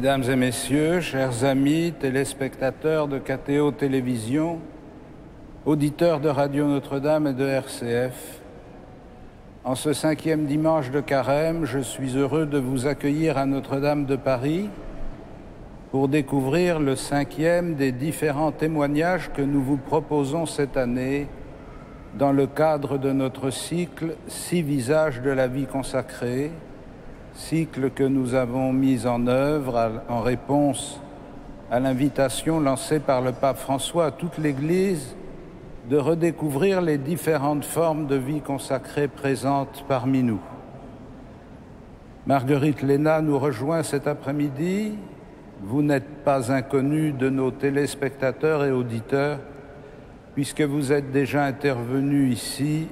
Mesdames et messieurs, chers amis, téléspectateurs de KTO Télévision, auditeurs de Radio Notre-Dame et de RCF, en ce cinquième dimanche de carême, je suis heureux de vous accueillir à Notre-Dame de Paris pour découvrir le cinquième des différents témoignages que nous vous proposons cette année dans le cadre de notre cycle Six visages de la vie consacrée, cycle que nous avons mis en œuvre en réponse à l'invitation lancée par le pape François à toute l'Église de redécouvrir les différentes formes de vie consacrée présentes parmi nous. Marguerite Léna nous rejoint cet après-midi. Vous n'êtes pas inconnu de nos téléspectateurs et auditeurs puisque vous êtes déjà intervenu ici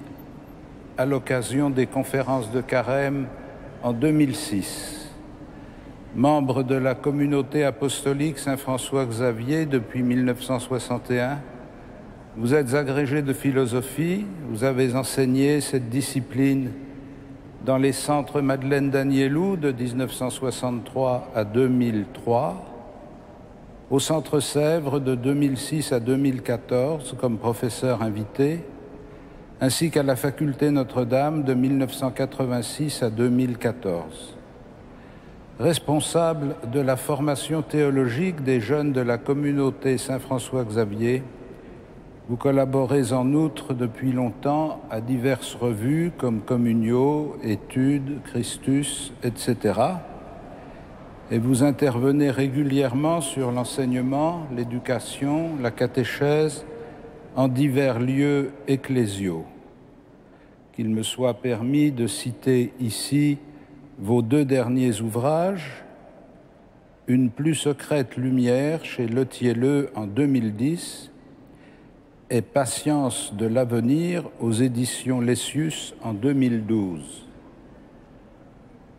à l'occasion des conférences de carême en 2006. Membre de la communauté apostolique Saint-François Xavier depuis 1961, vous êtes agrégé de philosophie, vous avez enseigné cette discipline dans les centres Madeleine Danielou de 1963 à 2003 au Centre Sèvres de 2006 à 2014 comme professeur invité, ainsi qu'à la Faculté Notre-Dame de 1986 à 2014. Responsable de la formation théologique des jeunes de la communauté Saint-François-Xavier, vous collaborez en outre depuis longtemps à diverses revues comme Communio, Études, Christus, etc et vous intervenez régulièrement sur l'enseignement, l'éducation, la catéchèse en divers lieux ecclésiaux. Qu'il me soit permis de citer ici vos deux derniers ouvrages, Une plus secrète lumière chez Letielleux en 2010 et Patience de l'avenir aux éditions Lessius en 2012.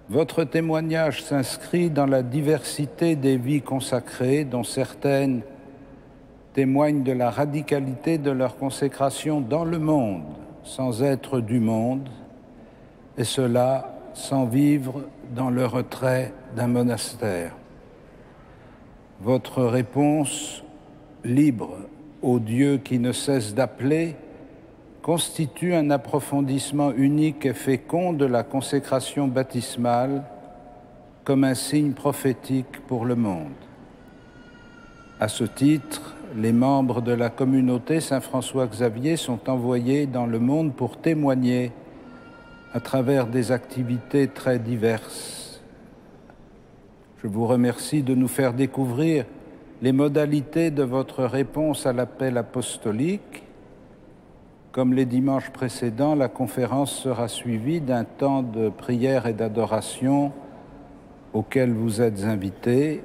Votre témoignage s'inscrit dans la diversité des vies consacrées, dont certaines témoignent de la radicalité de leur consécration dans le monde, sans être du monde, et cela sans vivre dans le retrait d'un monastère. Votre réponse, libre au Dieu qui ne cesse d'appeler, constitue un approfondissement unique et fécond de la consécration baptismale comme un signe prophétique pour le monde. À ce titre, les membres de la communauté Saint-François-Xavier sont envoyés dans le monde pour témoigner à travers des activités très diverses. Je vous remercie de nous faire découvrir les modalités de votre réponse à l'appel apostolique comme les dimanches précédents, la conférence sera suivie d'un temps de prière et d'adoration auquel vous êtes invités.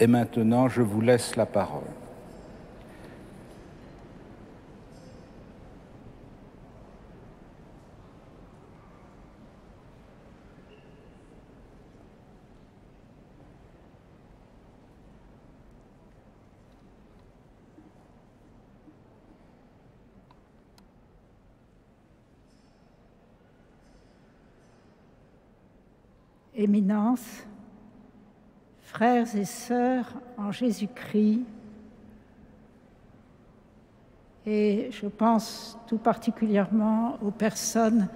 Et maintenant, je vous laisse la parole. Éminence, frères et sœurs en Jésus-Christ, et je pense tout particulièrement aux personnes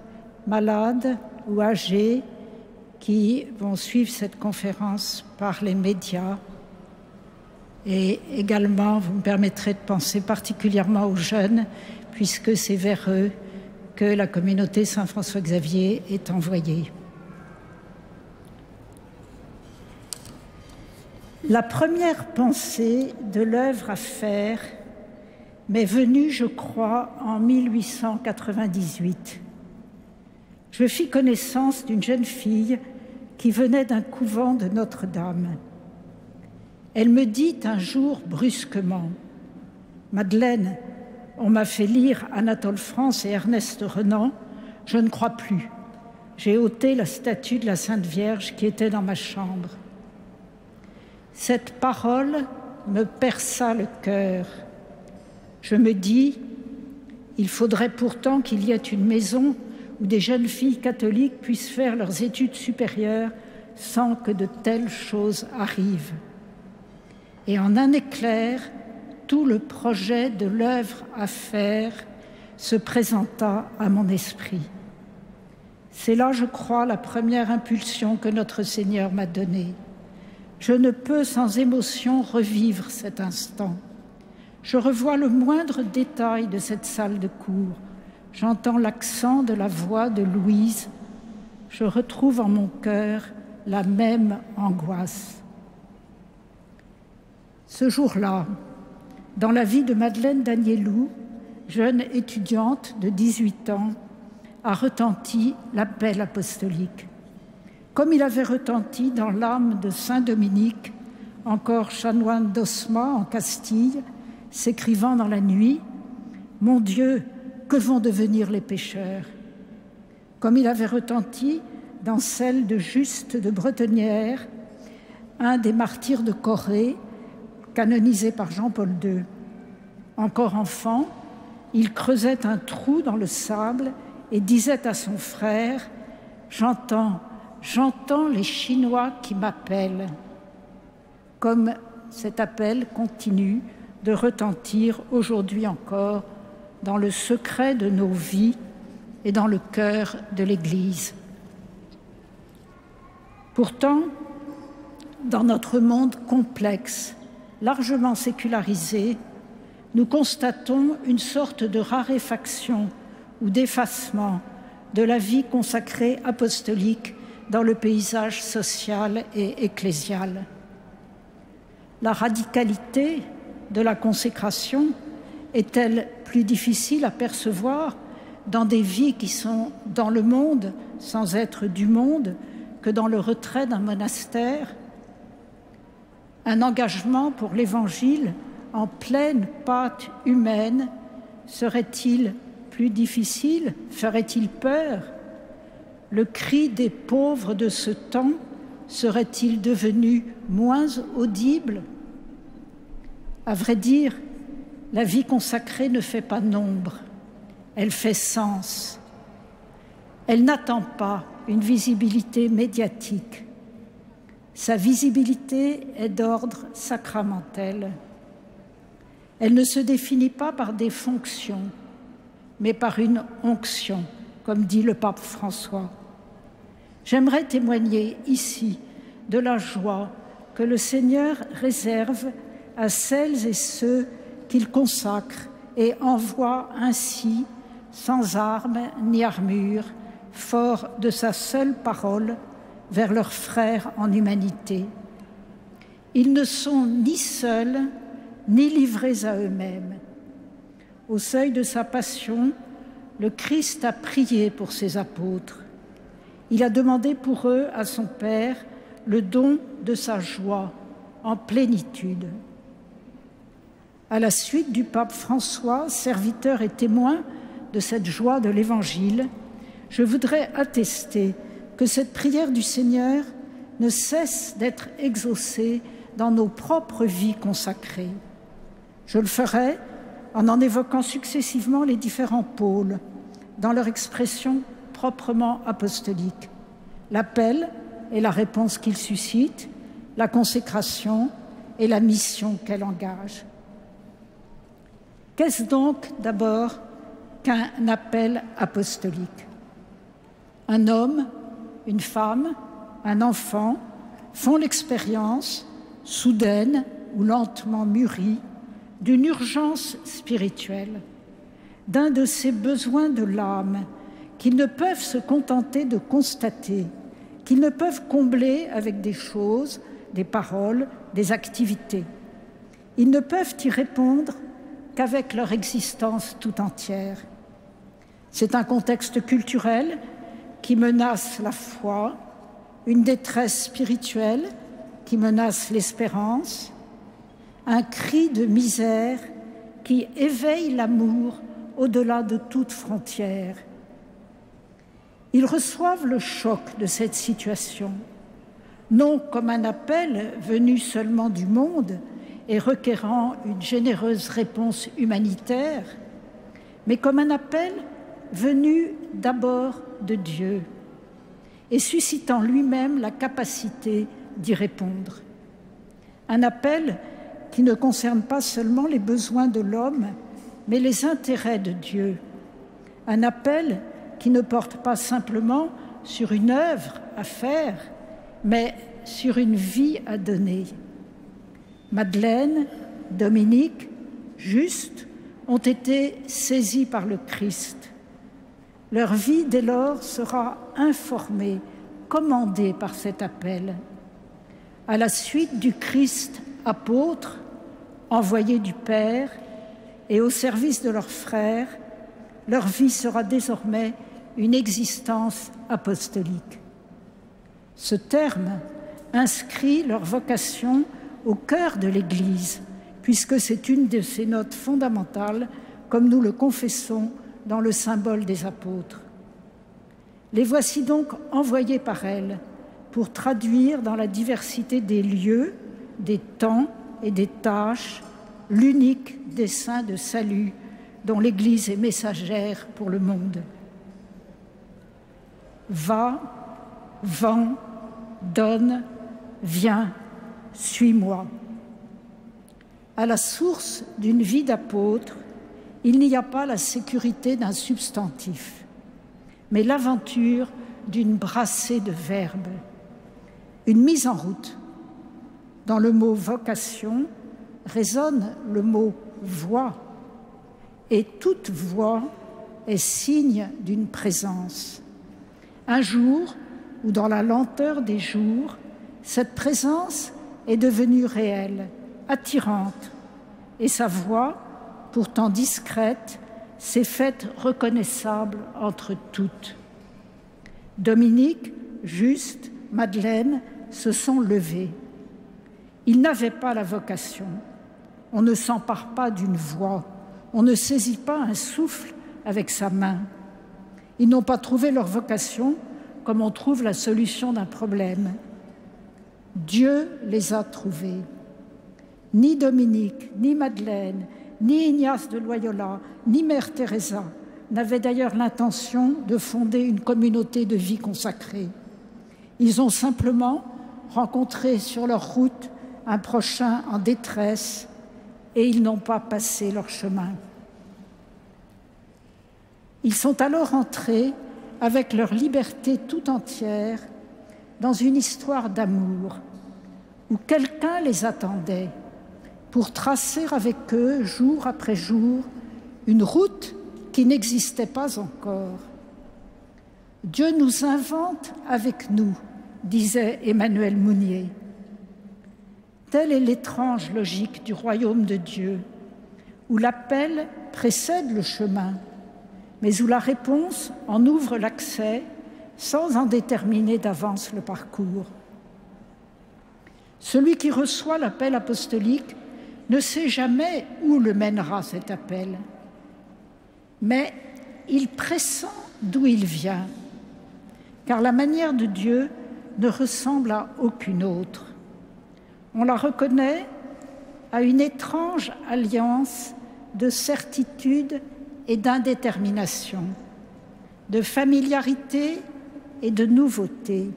malades ou âgées qui vont suivre cette conférence par les médias. Et également, vous me permettrez de penser particulièrement aux jeunes, puisque c'est vers eux que la communauté Saint-François-Xavier est envoyée. La première pensée de l'œuvre à faire m'est venue, je crois, en 1898. Je fis connaissance d'une jeune fille qui venait d'un couvent de Notre-Dame. Elle me dit un jour brusquement Madeleine, on m'a fait lire Anatole France et Ernest Renan, je ne crois plus. J'ai ôté la statue de la Sainte Vierge qui était dans ma chambre. Cette parole me perça le cœur. Je me dis, il faudrait pourtant qu'il y ait une maison où des jeunes filles catholiques puissent faire leurs études supérieures sans que de telles choses arrivent. Et en un éclair, tout le projet de l'œuvre à faire se présenta à mon esprit. C'est là, je crois, la première impulsion que notre Seigneur m'a donnée. Je ne peux sans émotion revivre cet instant. Je revois le moindre détail de cette salle de cours. J'entends l'accent de la voix de Louise. Je retrouve en mon cœur la même angoisse. Ce jour-là, dans la vie de Madeleine Danielou, jeune étudiante de 18 ans, a retenti l'appel apostolique. Comme il avait retenti dans l'âme de Saint Dominique, encore chanoine d'Osma en Castille, s'écrivant dans la nuit Mon Dieu, que vont devenir les pécheurs Comme il avait retenti dans celle de Juste de Bretonnière, un des martyrs de Corée, canonisé par Jean-Paul II. Encore enfant, il creusait un trou dans le sable et disait à son frère J'entends, j'entends les Chinois qui m'appellent. Comme cet appel continue de retentir aujourd'hui encore dans le secret de nos vies et dans le cœur de l'Église. Pourtant, dans notre monde complexe, largement sécularisé, nous constatons une sorte de raréfaction ou d'effacement de la vie consacrée apostolique dans le paysage social et ecclésial. La radicalité de la consécration est-elle plus difficile à percevoir dans des vies qui sont dans le monde sans être du monde que dans le retrait d'un monastère? Un engagement pour l'Évangile en pleine pâte humaine serait-il plus difficile? Ferait-il peur Le cri des pauvres de ce temps serait-il devenu moins audible? À vrai dire, la vie consacrée ne fait pas nombre, elle fait sens. Elle n'attend pas une visibilité médiatique. Sa visibilité est d'ordre sacramentel. Elle ne se définit pas par des fonctions, mais par une onction, comme dit le pape François. J'aimerais témoigner ici de la joie que le Seigneur réserve à celles et ceux qu'il consacre et envoie ainsi, sans armes ni armure, fort de sa seule parole, vers leurs frères en humanité. Ils ne sont ni seuls, ni livrés à eux-mêmes. Au seuil de sa passion, le Christ a prié pour ses apôtres. Il a demandé pour eux à son Père le don de sa joie en plénitude. À la suite du pape François, serviteur et témoin de cette joie de l'Évangile, je voudrais attester que cette prière du Seigneur ne cesse d'être exaucée dans nos propres vies consacrées. Je le ferai en en évoquant successivement les différents pôles dans leur expression proprement apostolique. L'appel et la réponse qu'il suscite, la consécration et la mission qu'elle engage. Qu'est-ce donc d'abord qu'un appel apostolique? Un homme, une femme, un enfant font l'expérience, soudaine ou lentement mûrie, d'une urgence spirituelle, d'un de ces besoins de l'âme qu'ils ne peuvent se contenter de constater, qu'ils ne peuvent combler avec des choses, des paroles, des activités. Ils ne peuvent y répondre qu'avec leur existence tout entière. C'est un contexte culturel qui menace la foi, une détresse spirituelle qui menace l'espérance, un cri de misère qui éveille l'amour au-delà de toute frontière. Ils reçoivent le choc de cette situation, non comme un appel venu seulement du monde et requérant une généreuse réponse humanitaire, mais comme un appel venu d'abord de Dieu. et suscitant lui-même la capacité d'y répondre. Un appel qui ne concerne pas seulement les besoins de l'homme, mais les intérêts de Dieu. Un appel qui ne porte pas simplement sur une œuvre à faire, mais sur une vie à donner. Madeleine, Dominique, Juste ont été saisis par le Christ. Leur vie, dès lors, sera informée, commandée par cet appel. À la suite du Christ apôtre, envoyé du Père, et au service de leurs frères, leur vie sera désormais une existence apostolique. Ce terme inscrit leur vocation au cœur de l'Église, puisque c'est une de ses notes fondamentales, comme nous le confessons dans le symbole des apôtres. Les voici donc envoyés par elle pour traduire dans la diversité des lieux, des temps et des tâches l'unique dessein de salut dont l'Église est messagère pour le monde. Va, vends, donne, viens, suis-moi. À la source d'une vie d'apôtre, il n'y a pas la sécurité d'un substantif, mais l'aventure d'une brassée de verbes, une mise en route. Dans le mot vocation résonne le mot voix, et toute voix est signe d'une présence. Un jour, ou dans la lenteur des jours, cette présence est devenue réelle, attirante, et sa voix, pourtant discrète, s'est faite reconnaissable entre toutes. Dominique, Juste, Madeleine se sont levés. Ils n'avaient pas la vocation. On ne s'empare pas d'une voix, on ne saisit pas un souffle avec sa main. Ils n'ont pas trouvé leur vocation comme on trouve la solution d'un problème. Dieu les a trouvés. Ni Dominique, ni Madeleine, ni Ignace de Loyola, ni Mère Teresa n'avaient d'ailleurs l'intention de fonder une communauté de vie consacrée. Ils ont simplement rencontré sur leur route un prochain en détresse et ils n'ont pas passé leur chemin. Ils sont alors entrés avec leur liberté tout entière dans une histoire d'amour où quelqu'un les attendait pour tracer avec eux jour après jour une route qui n'existait pas encore. Dieu nous invente avec nous, disait Emmanuel Mounier. Telle est l'étrange logique du royaume de Dieu, où l'appel précède le chemin, mais où la réponse en ouvre l'accès sans en déterminer d'avance le parcours. Celui qui reçoit l'appel apostolique ne sait jamais où le mènera cet appel, mais il pressent d'où il vient, car la manière de Dieu ne ressemble à aucune autre. On la reconnaît à une étrange alliance de certitude et d'indétermination, de familiarité et de nouveauté.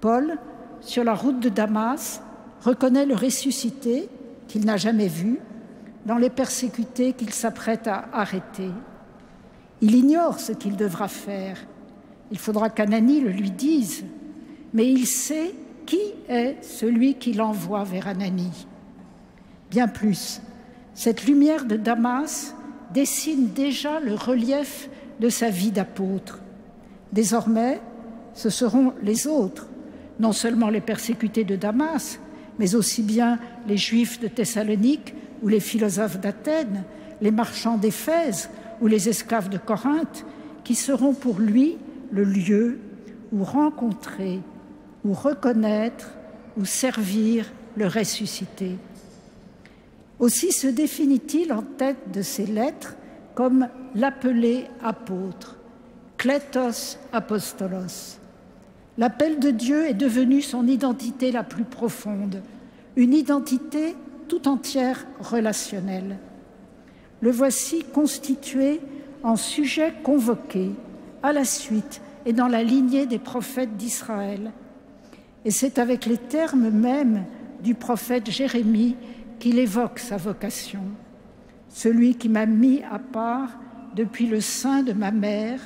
Paul, sur la route de Damas, reconnaît le ressuscité qu'il n'a jamais vu dans les persécutés qu'il s'apprête à arrêter. Il ignore ce qu'il devra faire. Il faudra qu'Anani le lui dise, mais il sait qui est celui qui l'envoie vers Anani. Bien plus, cette lumière de Damas dessine déjà le relief de sa vie d'apôtre. Désormais, ce seront les autres, non seulement les persécutés de Damas, mais aussi bien les Juifs de Thessalonique ou les philosophes d'Athènes, les marchands d'Éphèse ou les esclaves de Corinthe, qui seront pour lui le lieu où rencontrer, où reconnaître, où servir le ressuscité. Aussi se définit-il en tête de ses lettres comme l'appelé apôtre, kletos apostolos. L'appel de Dieu est devenu son identité la plus profonde, une identité tout entière relationnelle. Le voici constitué en sujet convoqué, à la suite et dans la lignée des prophètes d'Israël. Et c'est avec les termes mêmes du prophète Jérémie qu'il évoque sa vocation. Celui qui m'a mis à part depuis le sein de ma mère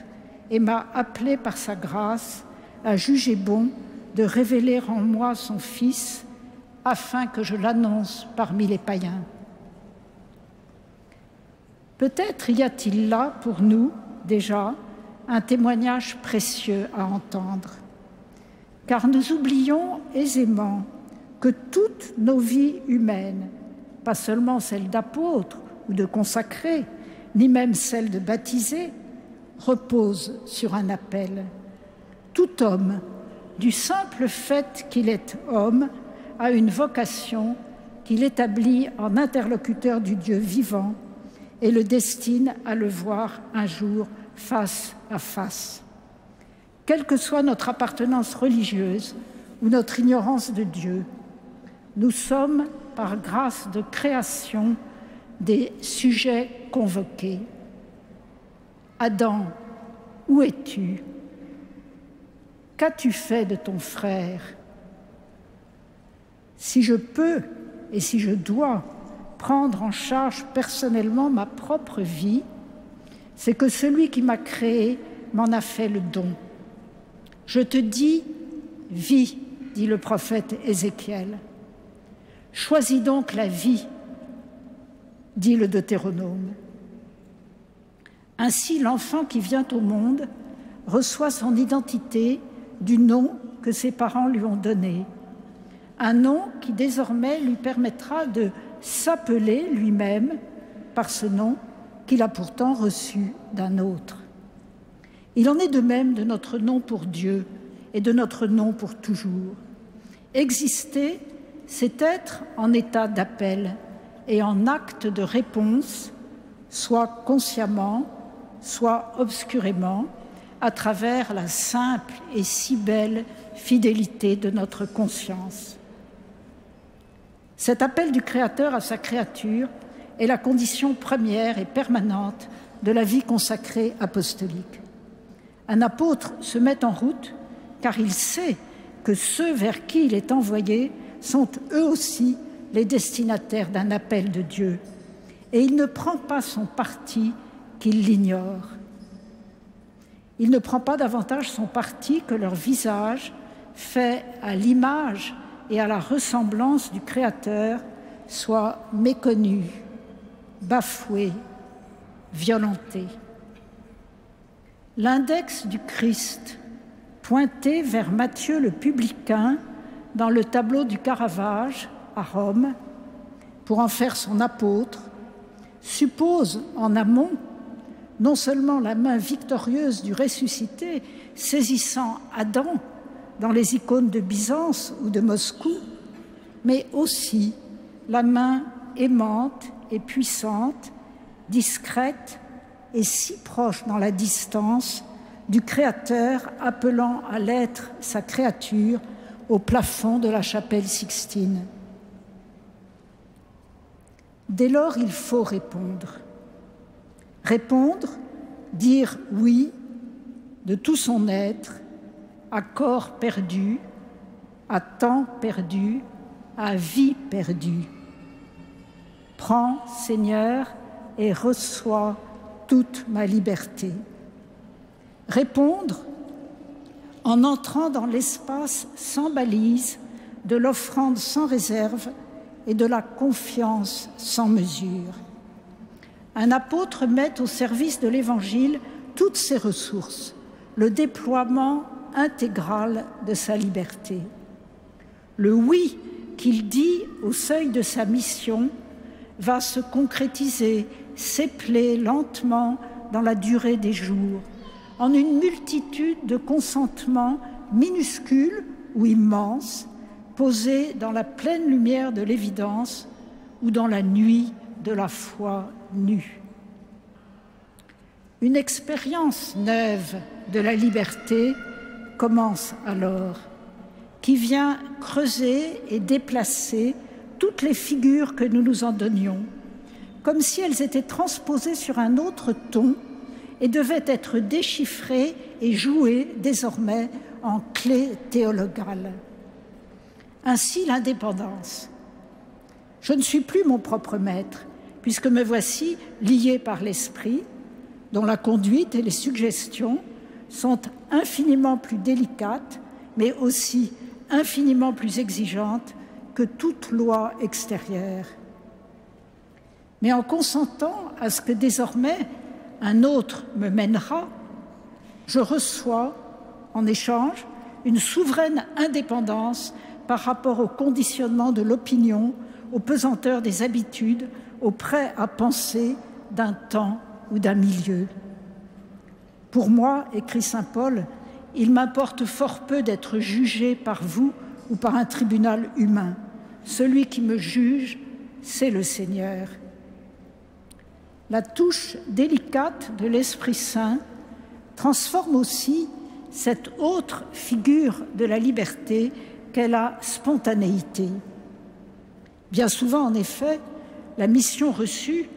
et m'a appelé par sa grâce à juger bon de révéler en moi son Fils afin que je l'annonce parmi les païens. Peut-être y a-t-il là pour nous déjà un témoignage précieux à entendre, car nous oublions aisément que toutes nos vies humaines, pas seulement celles d'apôtres ou de consacrés, ni même celles de baptisés, reposent sur un appel. Tout homme, du simple fait qu'il est homme, a une vocation qu'il établit en interlocuteur du Dieu vivant et le destine à le voir un jour face à face. Quelle que soit notre appartenance religieuse ou notre ignorance de Dieu, nous sommes, par grâce de création, des sujets convoqués. Adam, où es-tu? Qu'as-tu fait de ton frère? Si je peux et si je dois prendre en charge personnellement ma propre vie, c'est que celui qui m'a créé m'en a fait le don. Je te dis, vis, dit le prophète Ézéchiel. Choisis donc la vie, dit le Deutéronome. Ainsi, l'enfant qui vient au monde reçoit son identité du nom que ses parents lui ont donné, un nom qui désormais lui permettra de s'appeler lui-même par ce nom qu'il a pourtant reçu d'un autre. Il en est de même de notre nom pour Dieu et de notre nom pour toujours. Exister, c'est être en état d'appel et en acte de réponse, soit consciemment, soit obscurément, à travers la simple et si belle fidélité de notre conscience. Cet appel du Créateur à sa créature est la condition première et permanente de la vie consacrée apostolique. Un apôtre se met en route car il sait que ceux vers qui il est envoyé sont eux aussi les destinataires d'un appel de Dieu. Et il ne prend pas son parti qu'il l'ignore. Il ne prend pas davantage son parti que leur visage, fait à l'image et à la ressemblance du Créateur soit méconnu, bafoué, violenté. L'index du Christ, pointé vers Matthieu le publicain dans le tableau du Caravage à Rome, pour en faire son apôtre, suppose en amont non seulement la main victorieuse du ressuscité saisissant Adam dans les icônes de Byzance ou de Moscou, mais aussi la main aimante et puissante, discrète et si proche dans la distance du Créateur appelant à l'être sa créature au plafond de la chapelle Sixtine. Dès lors, il faut répondre. Répondre, dire oui de tout son être à corps perdu, à temps perdu, à vie perdue. Prends, Seigneur, et reçois toute ma liberté. Répondre en entrant dans l'espace sans balise de l'offrande sans réserve et de la confiance sans mesure. Un apôtre met au service de l'Évangile toutes ses ressources, le déploiement intégrale de sa liberté. Le oui qu'il dit au seuil de sa mission va se concrétiser, s'épeler lentement dans la durée des jours, en une multitude de consentements minuscules ou immenses, posés dans la pleine lumière de l'évidence ou dans la nuit de la foi nue. Une expérience neuve de la liberté commence alors, qui vient creuser et déplacer toutes les figures que nous nous en donnions, comme si elles étaient transposées sur un autre ton et devaient être déchiffrées et jouée désormais en clé théologale. Ainsi l'indépendance. Je ne suis plus mon propre maître, puisque me voici lié par l'esprit, dont la conduite et les suggestions sont infiniment plus délicates, mais aussi infiniment plus exigeantes que toute loi extérieure. Mais en consentant à ce que désormais un autre me mènera, je reçois en échange une souveraine indépendance par rapport au conditionnement de l'opinion, aux pesanteurs des habitudes, au prêt à penser d'un temps ou d'un milieu. Pour moi, écrit saint Paul, il m'importe fort peu d'être jugé par vous ou par un tribunal humain. Celui qui me juge, c'est le Seigneur. La touche délicate de l'Esprit Saint transforme aussi cette autre figure de la liberté qu'est la spontanéité. Bien souvent, en effet, la mission reçue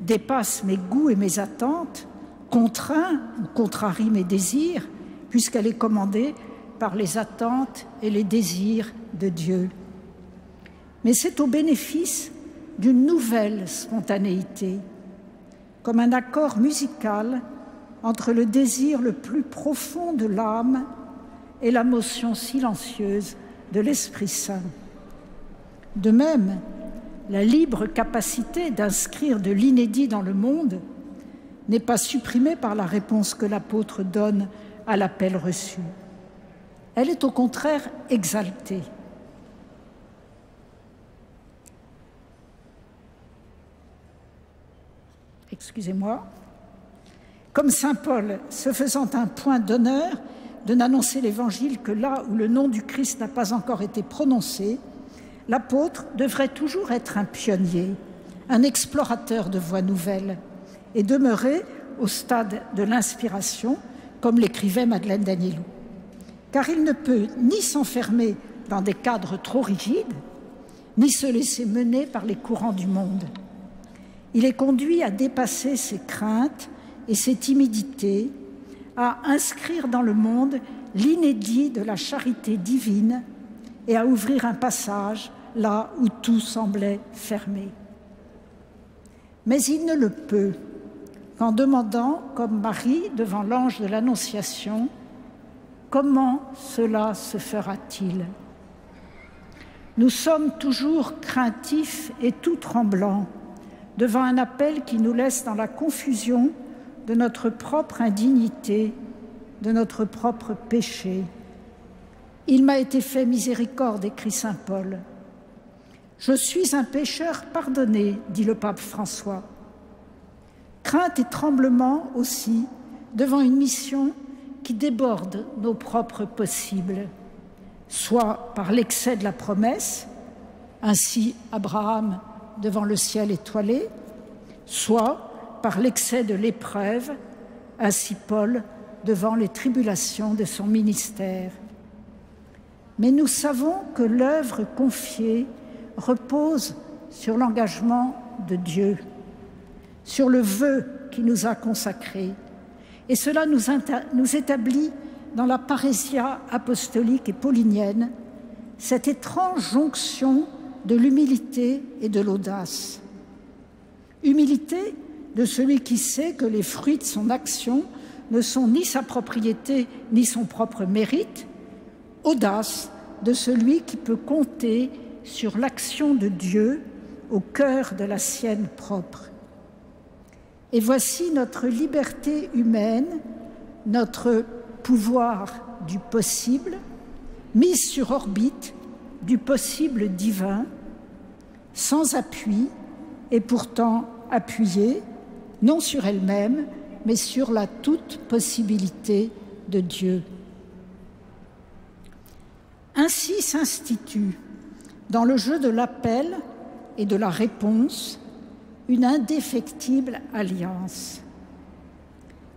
dépasse mes goûts et mes attentes, contraint ou contrarie mes désirs, puisqu'elle est commandée par les attentes et les désirs de Dieu. Mais c'est au bénéfice d'une nouvelle spontanéité, comme un accord musical entre le désir le plus profond de l'âme et la motion silencieuse de l'Esprit Saint. De même, la libre capacité d'inscrire de l'inédit dans le monde n'est pas supprimée par la réponse que l'apôtre donne à l'appel reçu. Elle est au contraire exaltée. Excusez-moi. Comme Saint Paul, se faisant un point d'honneur de n'annoncer l'Évangile que là où le nom du Christ n'a pas encore été prononcé, l'apôtre devrait toujours être un pionnier, un explorateur de voies nouvelles et demeurer au stade de l'inspiration, comme l'écrivait Madeleine Danielou. Car il ne peut ni s'enfermer dans des cadres trop rigides, ni se laisser mener par les courants du monde. Il est conduit à dépasser ses craintes et ses timidités, à inscrire dans le monde l'inédit de la charité divine et à ouvrir un passage là où tout semblait fermé. Mais il ne le peut qu'en demandant, comme Marie devant l'ange de l'Annonciation, comment cela se fera-t-il? Nous sommes toujours craintifs et tout tremblants devant un appel qui nous laisse dans la confusion de notre propre indignité, de notre propre péché. Il m'a été fait miséricorde, écrit Saint Paul. Je suis un pécheur pardonné, dit le pape François. Crainte et tremblement aussi devant une mission qui déborde nos propres possibles, soit par l'excès de la promesse, ainsi Abraham devant le ciel étoilé, soit par l'excès de l'épreuve, ainsi Paul devant les tribulations de son ministère. Mais nous savons que l'œuvre confiée repose sur l'engagement de Dieu, sur le vœu qui nous a consacrés. Et cela nous, nous établit dans la parésia apostolique et paulinienne cette étrange jonction de l'humilité et de l'audace. Humilité de celui qui sait que les fruits de son action ne sont ni sa propriété ni son propre mérite, audace de celui qui peut compter sur l'action de Dieu au cœur de la sienne propre. Et voici notre liberté humaine, notre pouvoir du possible, mise sur orbite du possible divin, sans appui et pourtant appuyée, non sur elle-même, mais sur la toute possibilité de Dieu. Ainsi s'institue dans le jeu de l'appel et de la réponse, une indéfectible alliance.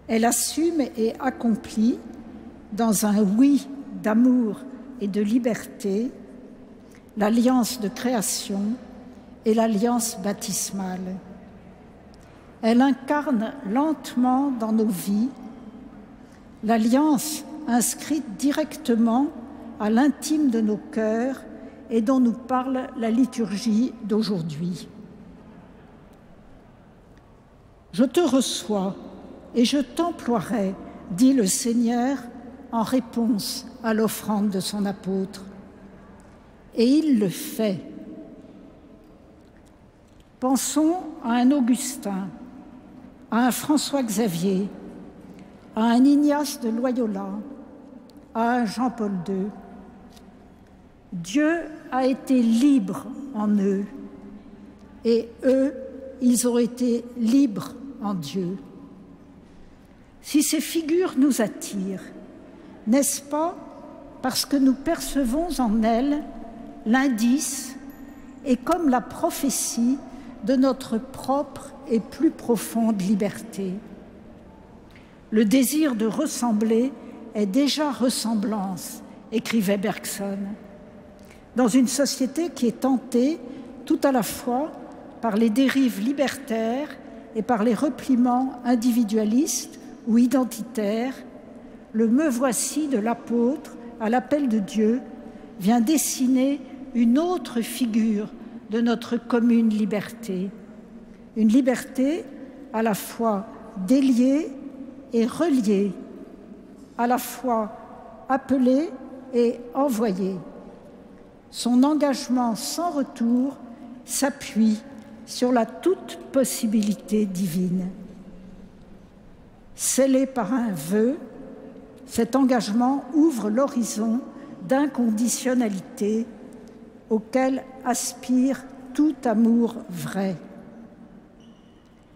Elle assume et accomplit, dans un oui d'amour et de liberté, l'alliance de création et l'alliance baptismale. Elle incarne lentement dans nos vies l'alliance inscrite directement à l'intime de nos cœurs et dont nous parle la liturgie d'aujourd'hui. Je te reçois et je t'emploierai, dit le Seigneur en réponse à l'offrande de son apôtre. Et il le fait. Pensons à un Augustin, à un François Xavier, à un Ignace de Loyola, à un Jean-Paul II. Dieu a été libre en eux et eux, ils ont été libres en Dieu. Si ces figures nous attirent, n'est-ce pas parce que nous percevons en elles l'indice et comme la prophétie de notre propre et plus profonde liberté. Le désir de ressembler est déjà ressemblance, écrivait Bergson. Dans une société qui est tentée tout à la fois par les dérives libertaires et par les repliements individualistes ou identitaires, le me voici de l'apôtre à l'appel de Dieu vient dessiner une autre figure de notre commune liberté, une liberté à la fois déliée et reliée, à la fois appelée et envoyée. Son engagement sans retour s'appuie sur la toute possibilité divine. Scellé par un vœu, cet engagement ouvre l'horizon d'inconditionnalité auquel aspire tout amour vrai.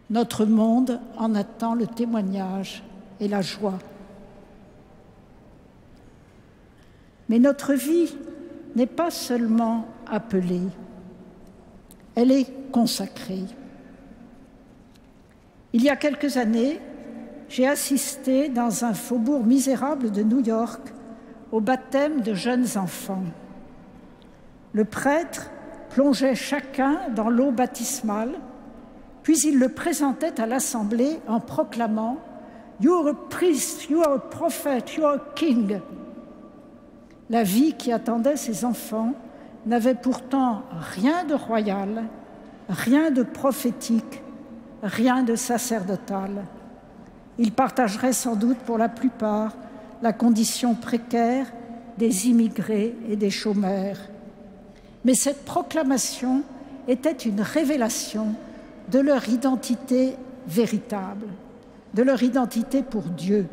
Notre monde en attend le témoignage et la joie. Mais notre vie n'est pas seulement appelée, elle est consacrée. Il y a quelques années, j'ai assisté dans un faubourg misérable de New York au baptême de jeunes enfants. Le prêtre plongeait chacun dans l'eau baptismale, puis il le présentait à l'Assemblée en proclamant You're a priest, you are a prophet, you are a king. La vie qui attendait ses enfants n'avait pourtant rien de royal, rien de prophétique, rien de sacerdotal. Ils partageraient sans doute pour la plupart la condition précaire des immigrés et des chômeurs. Mais cette proclamation était une révélation de leur identité véritable, de leur identité pour Dieu.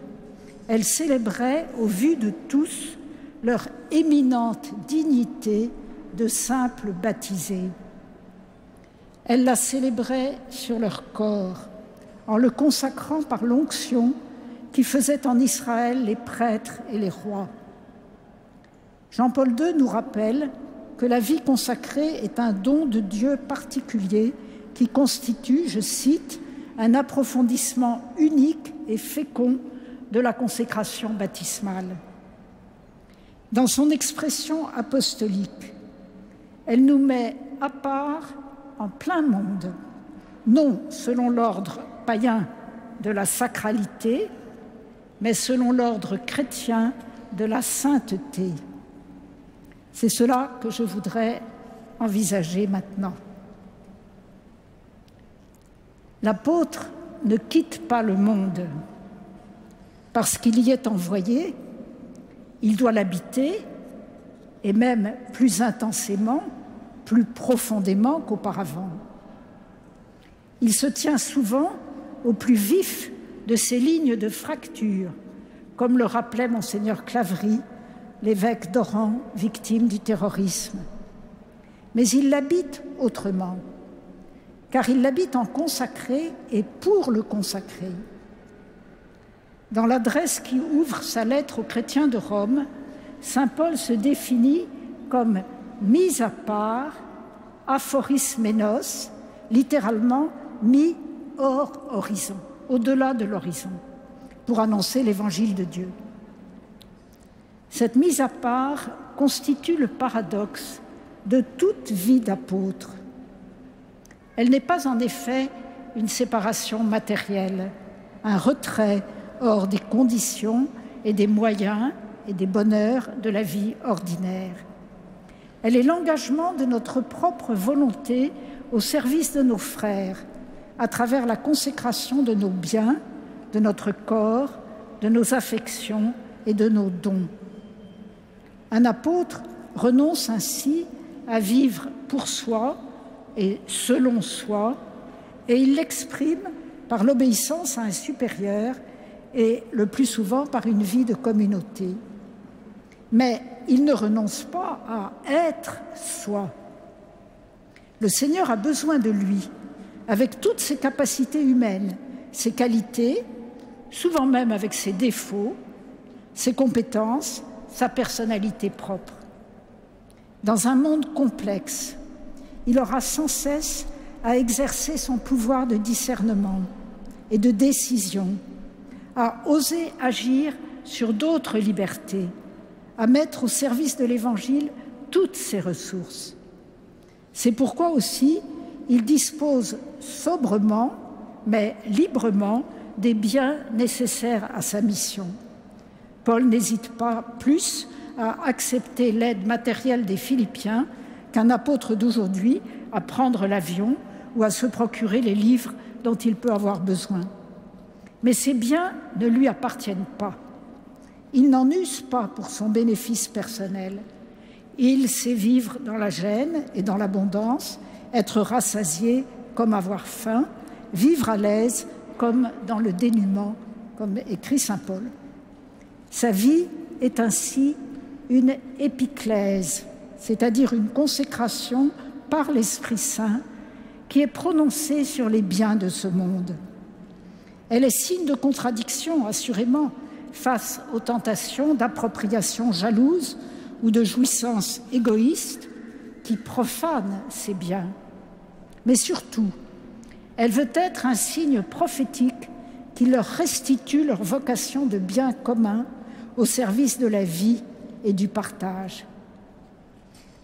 Elle célébrait, au vu de tous, leur éminente dignité de simples baptisés. Elle la célébrait sur leur corps, en le consacrant par l'onction qui faisait en Israël les prêtres et les rois. Jean-Paul II nous rappelle la vie consacrée est un don de Dieu particulier qui constitue, je cite, un approfondissement unique et fécond de la consécration baptismale. Dans son expression apostolique, elle nous met à part en plein monde, non selon l'ordre païen de la sacralité, mais selon l'ordre chrétien de la sainteté. C'est cela que je voudrais envisager maintenant. L'apôtre ne quitte pas le monde parce qu'il y est envoyé, il doit l'habiter et même plus intensément, plus profondément qu'auparavant. Il se tient souvent au plus vif de ces lignes de fracture, comme le rappelait monseigneur Claverie l'évêque d'Oran, victime du terrorisme. Mais il l'habite autrement, car il l'habite en consacré et pour le consacré. Dans l'adresse qui ouvre sa lettre aux chrétiens de Rome, Saint Paul se définit comme mis à part, aphorismenos, littéralement mis hors horizon, au-delà de l'horizon, pour annoncer l'évangile de Dieu. Cette mise à part constitue le paradoxe de toute vie d'apôtre. Elle n'est pas en effet une séparation matérielle, un retrait hors des conditions et des moyens et des bonheurs de la vie ordinaire. Elle est l'engagement de notre propre volonté au service de nos frères, à travers la consécration de nos biens, de notre corps, de nos affections et de nos dons. Un apôtre renonce ainsi à vivre pour soi et selon soi, et il l'exprime par l'obéissance à un supérieur et le plus souvent par une vie de communauté. Mais il ne renonce pas à être soi. Le Seigneur a besoin de lui, avec toutes ses capacités humaines, ses qualités, souvent même avec ses défauts, ses compétences, sa personnalité propre. Dans un monde complexe, il aura sans cesse à exercer son pouvoir de discernement et de décision, à oser agir sur d'autres libertés, à mettre au service de l'Évangile toutes ses ressources. C'est pourquoi aussi il dispose sobrement, mais librement, des biens nécessaires à sa mission. Paul n'hésite pas plus à accepter l'aide matérielle des Philippiens qu'un apôtre d'aujourd'hui à prendre l'avion ou à se procurer les livres dont il peut avoir besoin. Mais ces biens ne lui appartiennent pas. Il n'en use pas pour son bénéfice personnel. Il sait vivre dans la gêne et dans l'abondance, être rassasié comme avoir faim, vivre à l'aise comme dans le dénuement, comme écrit Saint Paul. Sa vie est ainsi une épiclèse, c'est-à-dire une consécration par l'Esprit Saint qui est prononcée sur les biens de ce monde. Elle est signe de contradiction, assurément, face aux tentations d'appropriation jalouse ou de jouissance égoïste qui profanent ces biens. Mais surtout, elle veut être un signe prophétique qui leur restitue leur vocation de bien commun au service de la vie et du partage.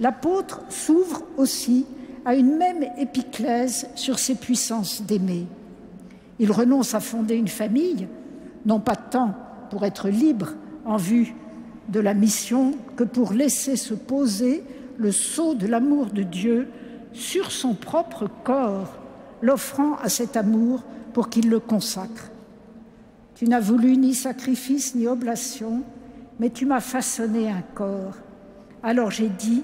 L'apôtre s'ouvre aussi à une même épiclèse sur ses puissances d'aimer. Il renonce à fonder une famille, non pas tant pour être libre en vue de la mission que pour laisser se poser le sceau de l'amour de Dieu sur son propre corps, l'offrant à cet amour pour qu'il le consacre. Tu n'as voulu ni sacrifice ni oblation, mais tu m'as façonné un corps. Alors j'ai dit,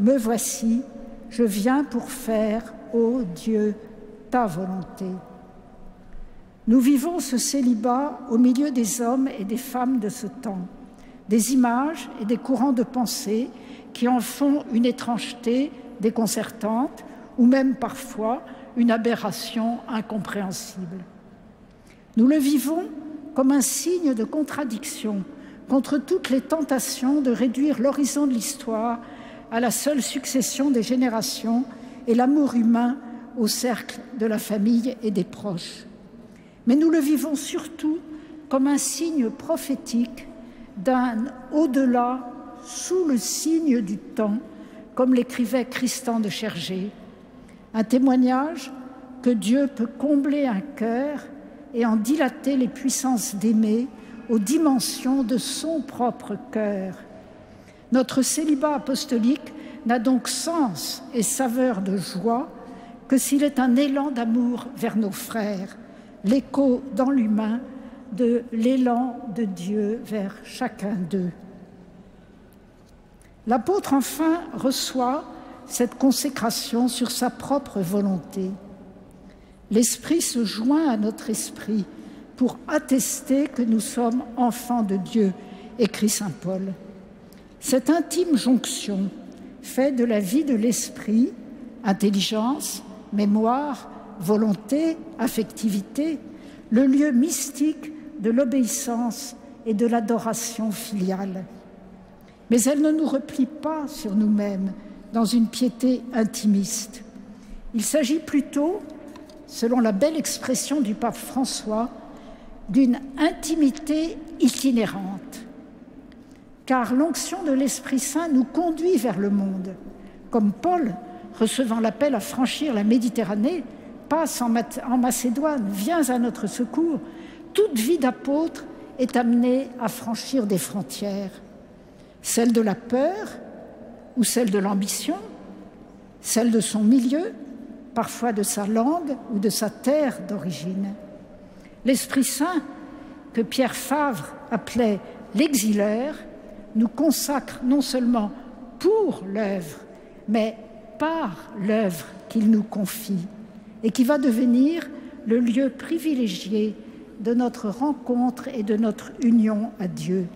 me voici, je viens pour faire, ô Dieu, ta volonté. Nous vivons ce célibat au milieu des hommes et des femmes de ce temps, des images et des courants de pensée qui en font une étrangeté déconcertante ou même parfois une aberration incompréhensible. Nous le vivons comme un signe de contradiction contre toutes les tentations de réduire l'horizon de l'histoire à la seule succession des générations et l'amour humain au cercle de la famille et des proches. Mais nous le vivons surtout comme un signe prophétique d'un au-delà sous le signe du temps, comme l'écrivait Christian de Chergé, un témoignage que Dieu peut combler un cœur et en dilater les puissances d'aimer aux dimensions de son propre cœur. Notre célibat apostolique n'a donc sens et saveur de joie que s'il est un élan d'amour vers nos frères, l'écho dans l'humain de l'élan de Dieu vers chacun d'eux. L'apôtre enfin reçoit cette consécration sur sa propre volonté. L'Esprit se joint à notre esprit pour attester que nous sommes enfants de Dieu, écrit Saint Paul. Cette intime jonction fait de la vie de l'esprit intelligence, mémoire, volonté, affectivité, le lieu mystique de l'obéissance et de l'adoration filiale. Mais elle ne nous replie pas sur nous-mêmes dans une piété intimiste. Il s'agit plutôt, selon la belle expression du pape François, d'une intimité itinérante. Car l'onction de l'Esprit Saint nous conduit vers le monde, comme Paul, recevant l'appel à franchir la Méditerranée, passe en Macédoine, viens à notre secours. Toute vie d'apôtre est amené à franchir des frontières, celle de la peur ou celle de l'ambition, celle de son milieu, parfois de sa langue ou de sa terre d'origine. L'Esprit Saint, que Pierre Favre appelait l'exileur, nous consacre non seulement pour l'œuvre, mais par l'œuvre qu'il nous confie et qui va devenir le lieu privilégié de notre rencontre et de notre union à Dieu.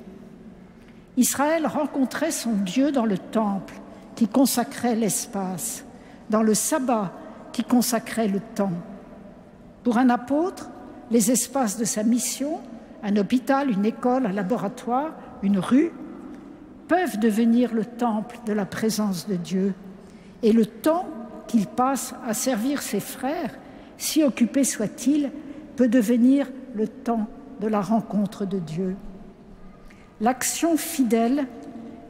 Israël rencontrait son Dieu dans le temple qui consacrait l'espace, dans le sabbat qui consacrait le temps. Pour un apôtre, les espaces de sa mission, un hôpital, une école, un laboratoire, une rue, peuvent devenir le temple de la présence de Dieu. Et le temps qu'il passe à servir ses frères, si occupé soit-il, peut devenir le temps de la rencontre de Dieu. L'action fidèle,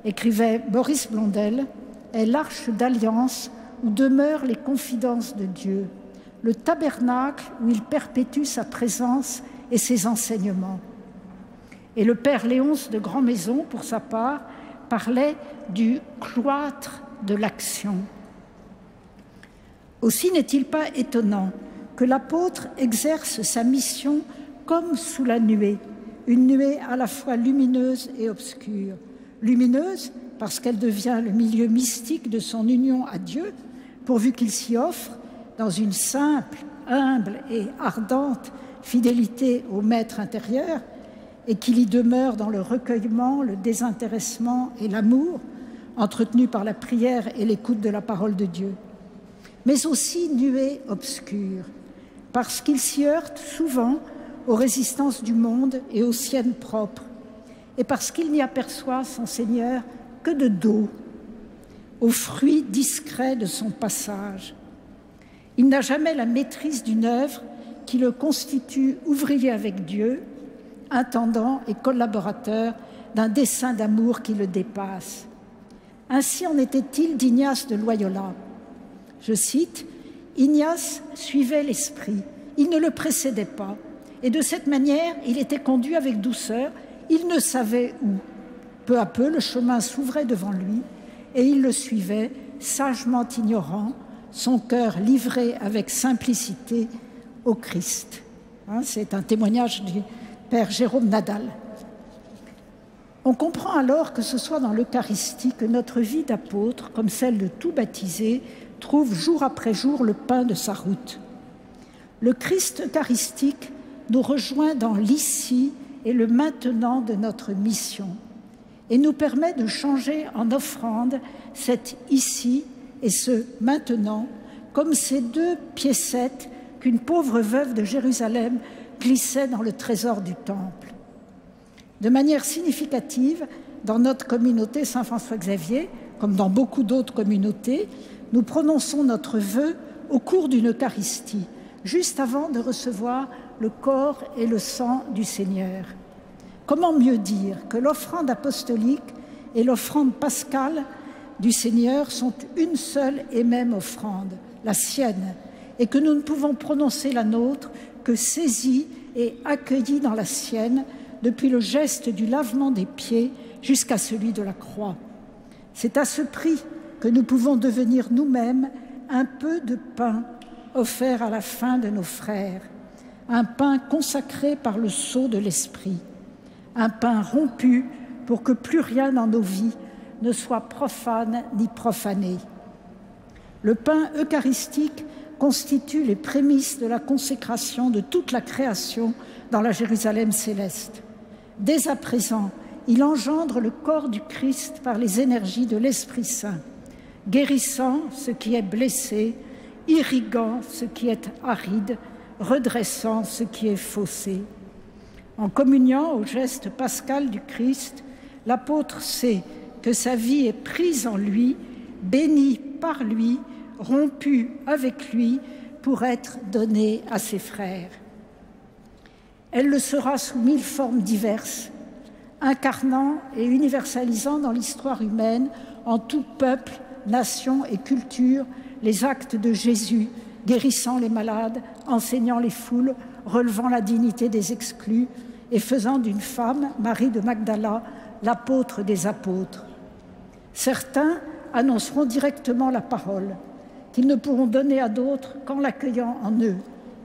écrivait Boris Blondel, est l'arche d'alliance où demeurent les confidences de Dieu, le tabernacle où il perpétue sa présence et ses enseignements. Et le père Léonce de Grand Maison, pour sa part, parlait du cloître de l'action. Aussi n'est-il pas étonnant que l'apôtre exerce sa mission comme sous la nuée, une nuée à la fois lumineuse et obscure. Lumineuse parce qu'elle devient le milieu mystique de son union à Dieu, pourvu qu'il s'y offre dans une simple, humble et ardente fidélité au maître intérieur, et qu'il y demeure dans le recueillement, le désintéressement et l'amour, entretenu par la prière et l'écoute de la parole de Dieu, mais aussi nuée obscure, parce qu'il s'y heurte souvent aux résistances du monde et aux siennes propres, et parce qu'il n'y aperçoit son Seigneur que de dos, aux fruits discrets de son passage. Il n'a jamais la maîtrise d'une œuvre qui le constitue ouvrier avec Dieu, intendant et collaborateur d'un dessein d'amour qui le dépasse. Ainsi en était-il d'Ignace de Loyola. Je cite, Ignace suivait l'esprit, il ne le précédait pas, et de cette manière, il était conduit avec douceur, il ne savait où. Peu à peu, le chemin s'ouvrait devant lui, et il le suivait, sagement ignorant, son cœur livré avec simplicité au Christ. Hein, c'est un témoignage du Père Jérôme Nadal. On comprend alors que ce soit dans l'Eucharistie que notre vie d'apôtre, comme celle de tout baptisé, trouve jour après jour le pain de sa route. Le Christ eucharistique nous rejoint dans l'ici et le maintenant de notre mission et nous permet de changer en offrande cet ici et ce maintenant comme ces deux piécettes qu'une pauvre veuve de Jérusalem glissait dans le trésor du temple. De manière significative, dans notre communauté Saint-François-Xavier, comme dans beaucoup d'autres communautés, nous prononçons notre vœu au cours d'une Eucharistie, juste avant de recevoir le corps et le sang du Seigneur. Comment mieux dire que l'offrande apostolique et l'offrande pascale du Seigneur sont une seule et même offrande, la sienne, et que nous ne pouvons prononcer la nôtre que saisie et accueillie dans la sienne depuis le geste du lavement des pieds jusqu'à celui de la croix. C'est à ce prix que nous pouvons devenir nous-mêmes un peu de pain offert à la fin de nos frères, un pain consacré par le sceau de l'Esprit, un pain rompu pour que plus rien dans nos vies ne soit profane ni profané. Le pain eucharistique constitue les prémices de la consécration de toute la création dans la Jérusalem céleste. Dès à présent, il engendre le corps du Christ par les énergies de l'Esprit Saint, guérissant ce qui est blessé, irriguant ce qui est aride, redressant ce qui est faussé. En communiant au geste pascal du Christ, l'apôtre sait que sa vie est prise en lui, bénie par lui, rompue avec lui pour être donnée à ses frères. Elle le sera sous mille formes diverses, incarnant et universalisant dans l'histoire humaine, en tout peuple, nation et culture, les actes de Jésus, guérissant les malades, enseignant les foules, relevant la dignité des exclus et faisant d'une femme, Marie de Magdala, l'apôtre des apôtres. Certains annonceront directement la parole, qu'ils ne pourront donner à d'autres qu'en l'accueillant en eux,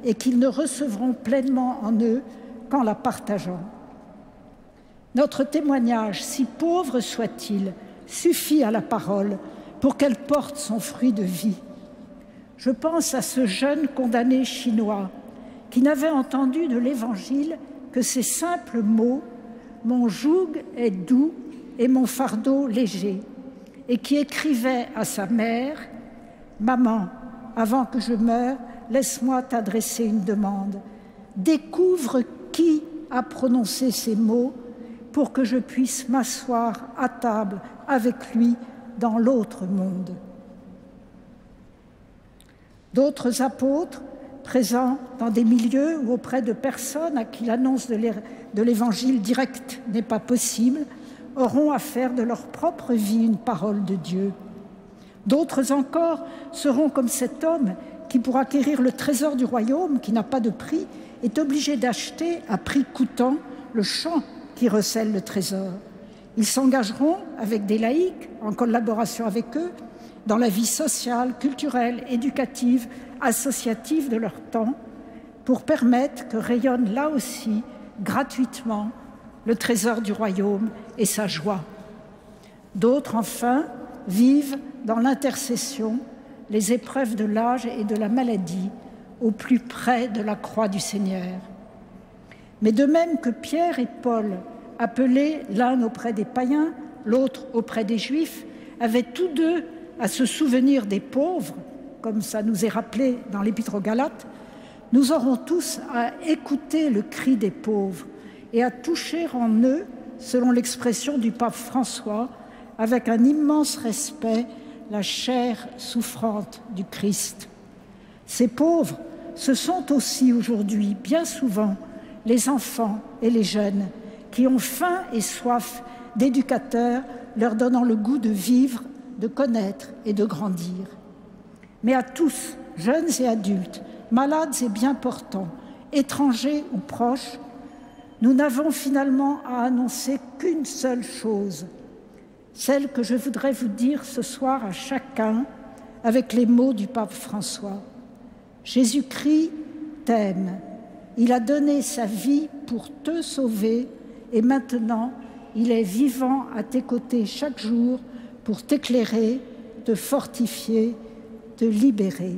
et qu'ils ne recevront pleinement en eux qu'en la partageant. Notre témoignage, si pauvre soit-il, suffit à la parole pour qu'elle porte son fruit de vie. Je pense à ce jeune condamné chinois qui n'avait entendu de l'Évangile que ces simples mots Mon joug est doux et mon fardeau léger, et qui écrivait à sa mère Maman, avant que je meure, laisse-moi t'adresser une demande. Découvre qui a prononcé ces mots pour que je puisse m'asseoir à table avec lui dans l'autre monde. D'autres apôtres, présents dans des milieux ou auprès de personnes à qui l'annonce de l'évangile direct n'est pas possible, auront à faire de leur propre vie une parole de Dieu. D'autres encore seront comme cet homme qui, pour acquérir le trésor du royaume, qui n'a pas de prix, est obligé d'acheter à prix coûtant le champ qui recèle le trésor. Ils s'engageront avec des laïcs, en collaboration avec eux, dans la vie sociale, culturelle, éducative, associative de leur temps, pour permettre que rayonne là aussi, gratuitement, le trésor du royaume et sa joie. D'autres, enfin, vivent dans l'intercession les épreuves de l'âge et de la maladie au plus près de la croix du Seigneur. Mais de même que Pierre et Paul, appelés l'un auprès des païens, l'autre auprès des juifs, avaient tous deux à se souvenir des pauvres, comme ça nous est rappelé dans l'Épître aux Galates, nous aurons tous à écouter le cri des pauvres et à toucher en eux, selon l'expression du pape François, avec un immense respect, la chair souffrante du Christ. Ces pauvres, ce sont aussi aujourd'hui, bien souvent, les enfants et les jeunes qui ont faim et soif d'éducateurs leur donnant le goût de vivre, de connaître et de grandir. Mais à tous, jeunes et adultes, malades et bien portants, étrangers ou proches, nous n'avons finalement à annoncer qu'une seule chose, celle que je voudrais vous dire ce soir à chacun avec les mots du pape François. Jésus-Christ t'aime, il a donné sa vie pour te sauver et maintenant il est vivant à tes côtés chaque jour pour t'éclairer, te fortifier, libérer.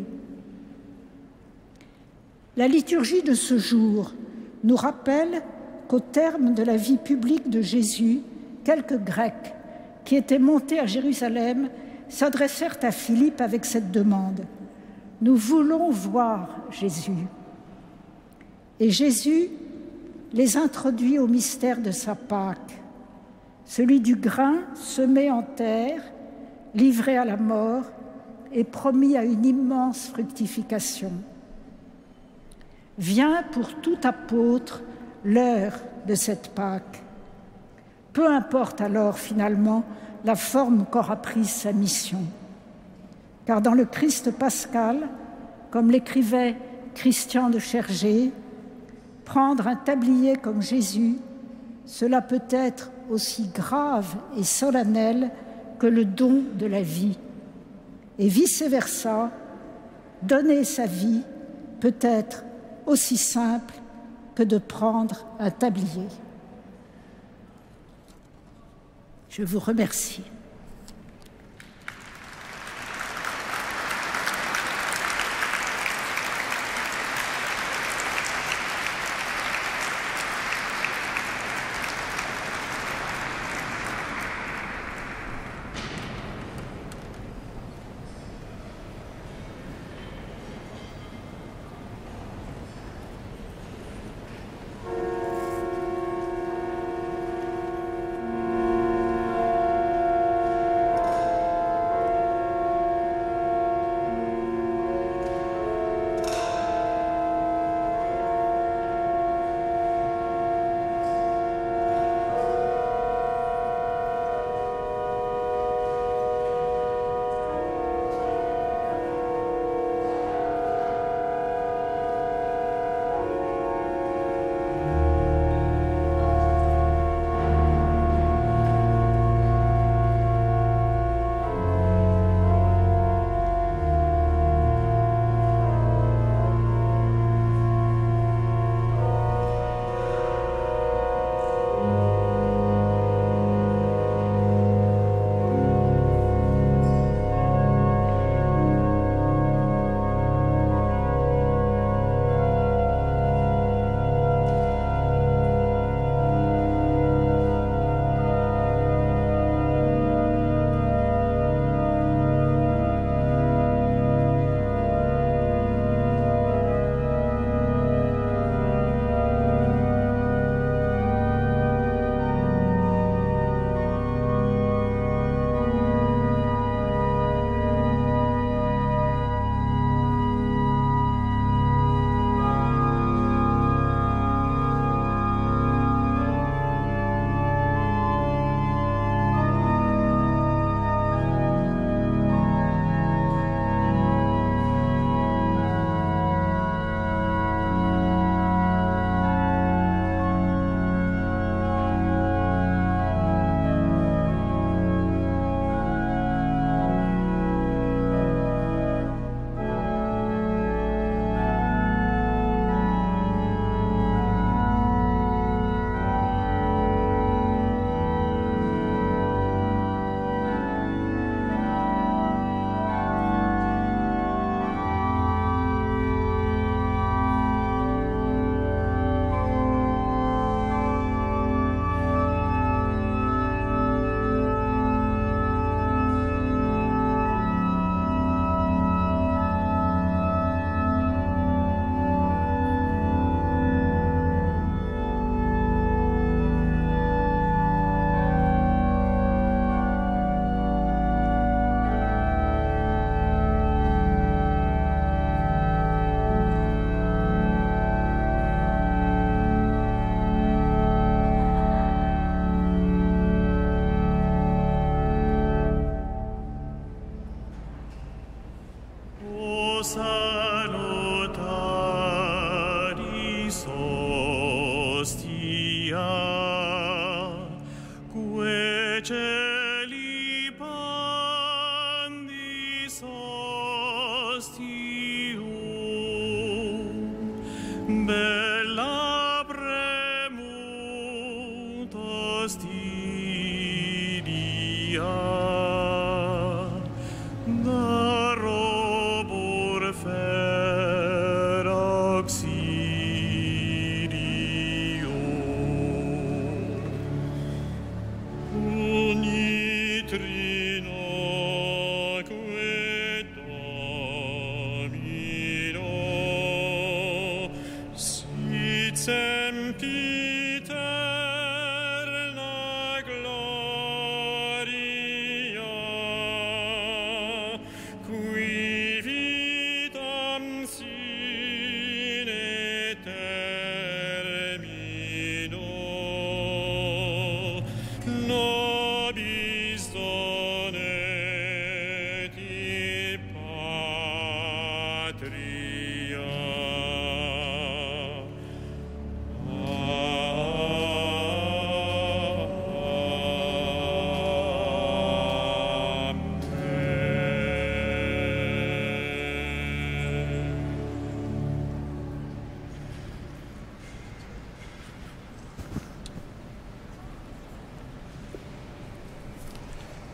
La liturgie de ce jour nous rappelle qu'au terme de la vie publique de Jésus, quelques Grecs qui étaient montés à Jérusalem s'adressèrent à Philippe avec cette demande. Nous voulons voir Jésus. Et Jésus les introduit au mystère de sa Pâque, celui du grain semé en terre, livré à la mort et promis à une immense fructification. Vient pour tout apôtre l'heure de cette Pâque. Peu importe alors finalement la forme qu'aura prise sa mission. Car dans le Christ pascal, comme l'écrivait Christian de Chergé, prendre un tablier comme Jésus, cela peut être aussi grave et solennel que le don de la vie. Et vice-versa, donner sa vie peut être aussi simple que de prendre un tablier. Je vous remercie.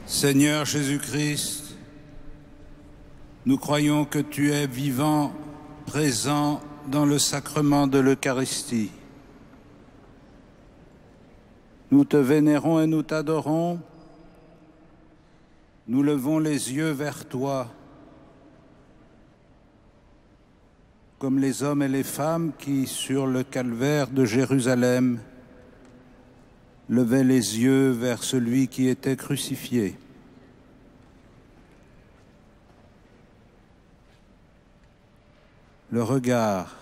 Seigneur Jésus-Christ, nous croyons que tu es vivant, présent dans le sacrement de l'Eucharistie. Nous te vénérons et nous t'adorons. Nous levons les yeux vers toi, comme les hommes et les femmes qui, sur le calvaire de Jérusalem, levaient les yeux vers celui qui était crucifié. le regard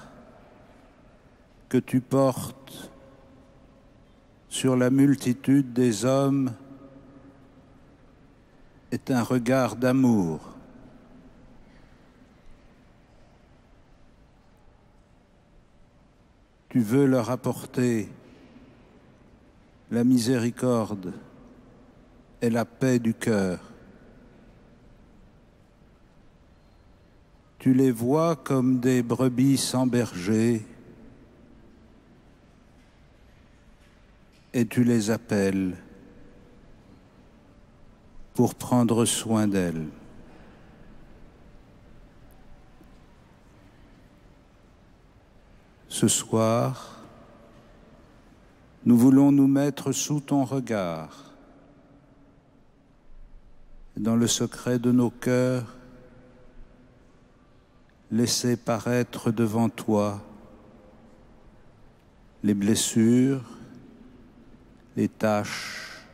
que tu portes sur la multitude des hommes est un regard d'amour. Tu veux leur apporter la miséricorde et la paix du cœur. Tu les vois comme des brebis sans berger et tu les appelles pour prendre soin d'elles. Ce soir, nous voulons nous mettre sous ton regard, dans le secret de nos cœurs, laisser paraître devant toi les blessures, les tâches,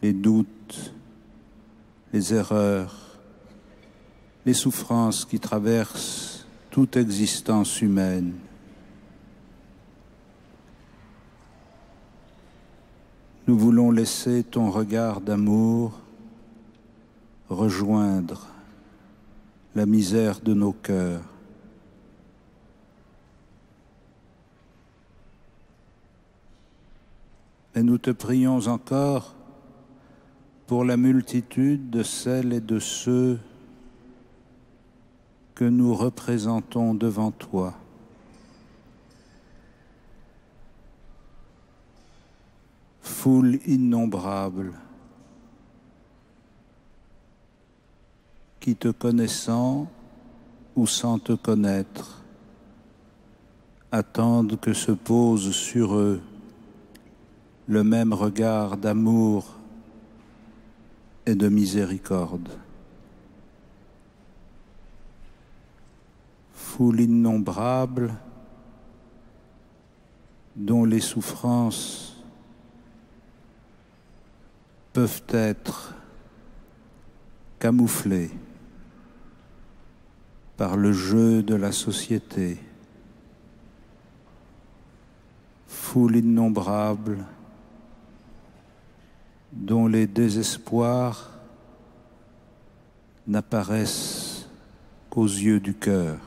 les doutes, les erreurs, les souffrances qui traversent toute existence humaine. Nous voulons laisser ton regard d'amour rejoindre la misère de nos cœurs. Et nous te prions encore pour la multitude de celles et de ceux que nous représentons devant toi. Foule innombrable qui te connaissant ou sans te connaître, attendent que se pose sur eux le même regard d'amour et de miséricorde. Foule innombrable dont les souffrances peuvent être camouflées par le jeu de la société, foule innombrable dont les désespoirs n'apparaissent qu'aux yeux du cœur.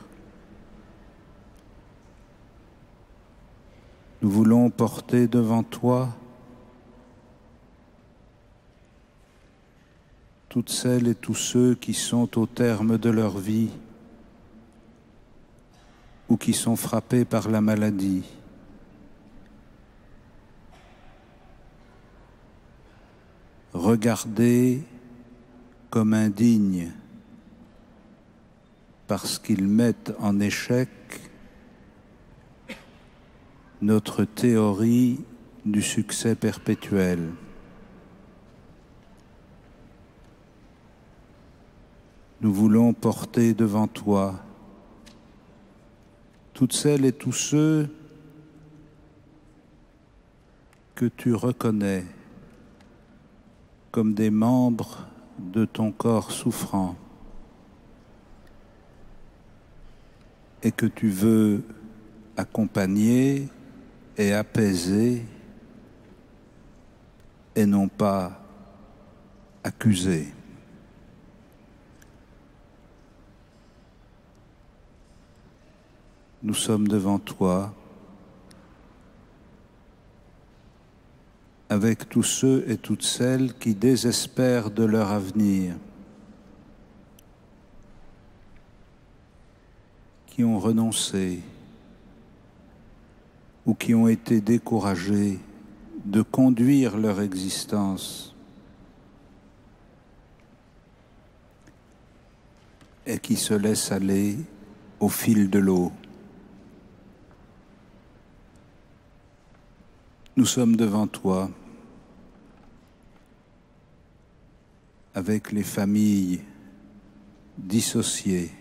Nous voulons porter devant toi toutes celles et tous ceux qui sont au terme de leur vie ou qui sont frappés par la maladie. Regardez comme indignes parce qu'ils mettent en échec notre théorie du succès perpétuel. Nous voulons porter devant toi toutes celles et tous ceux que tu reconnais comme des membres de ton corps souffrant et que tu veux accompagner et apaiser et non pas accuser. Nous sommes devant toi avec tous ceux et toutes celles qui désespèrent de leur avenir, qui ont renoncé ou qui ont été découragés de conduire leur existence et qui se laissent aller au fil de l'eau. Nous sommes devant toi avec les familles dissociées,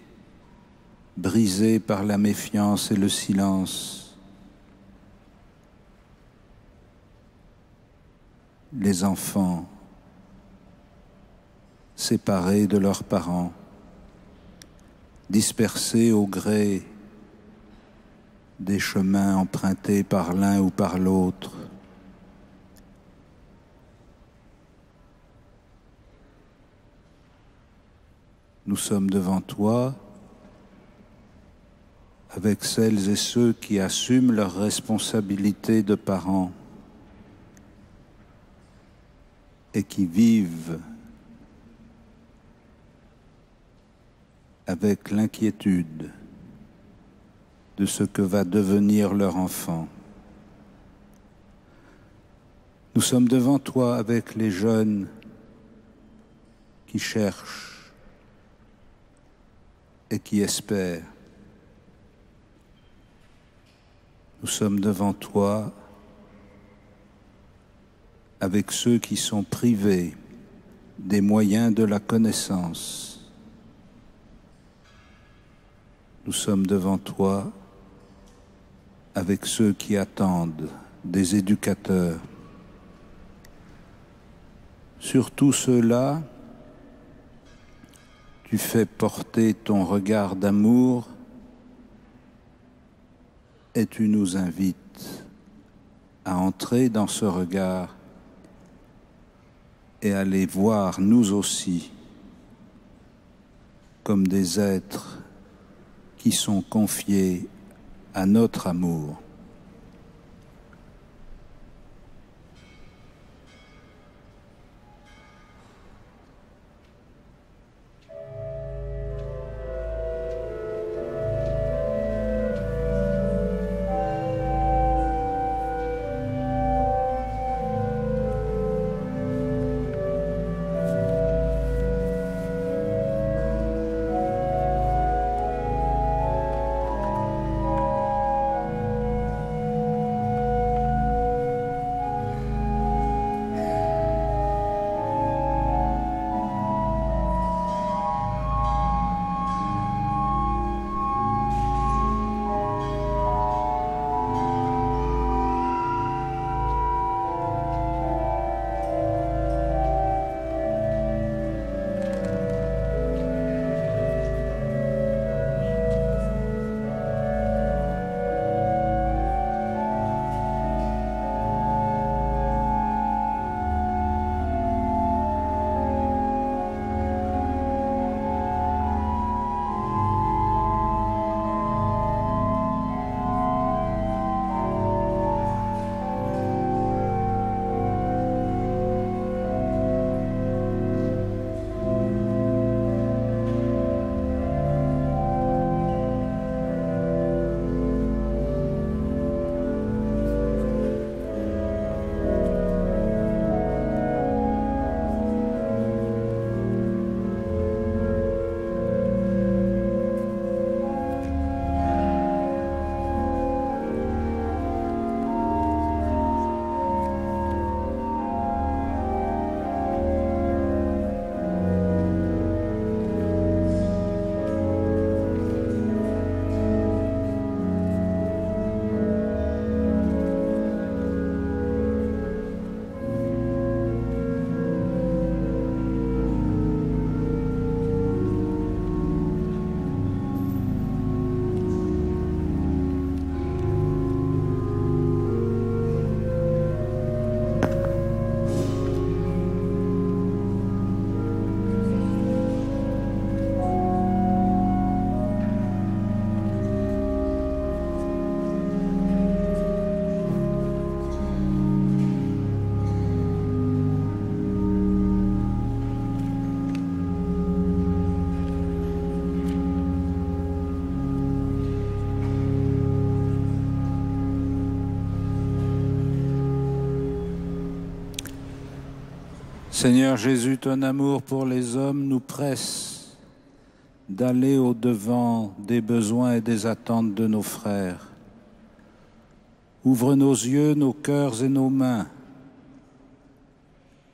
brisées par la méfiance et le silence, les enfants séparés de leurs parents, dispersés au gré des chemins empruntés par l'un ou par l'autre. Nous sommes devant toi avec celles et ceux qui assument leurs responsabilités de parents et qui vivent avec l'inquiétude de ce que va devenir leur enfant. Nous sommes devant toi avec les jeunes qui cherchent et qui espèrent. Nous sommes devant toi avec ceux qui sont privés des moyens de la connaissance. Nous sommes devant toi avec ceux qui attendent des éducateurs. Sur tous ceux-là, tu fais porter ton regard d'amour et tu nous invites à entrer dans ce regard et à les voir nous aussi comme des êtres qui sont confiés à notre amour. Seigneur Jésus, ton amour pour les hommes nous presse d'aller au-devant des besoins et des attentes de nos frères. Ouvre nos yeux, nos cœurs et nos mains.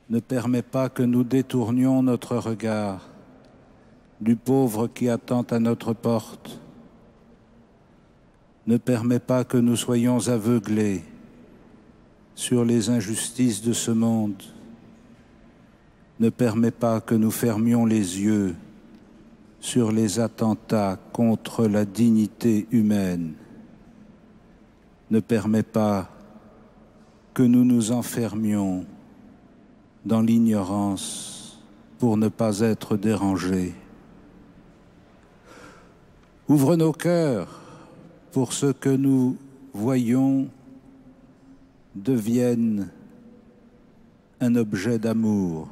Ne permets pas que nous détournions notre regard du pauvre qui attend à notre porte. Ne permets pas que nous soyons aveuglés sur les injustices de ce monde ne permet pas que nous fermions les yeux sur les attentats contre la dignité humaine, ne permet pas que nous nous enfermions dans l'ignorance pour ne pas être dérangés. Ouvre nos cœurs pour ce que nous voyons devienne un objet d'amour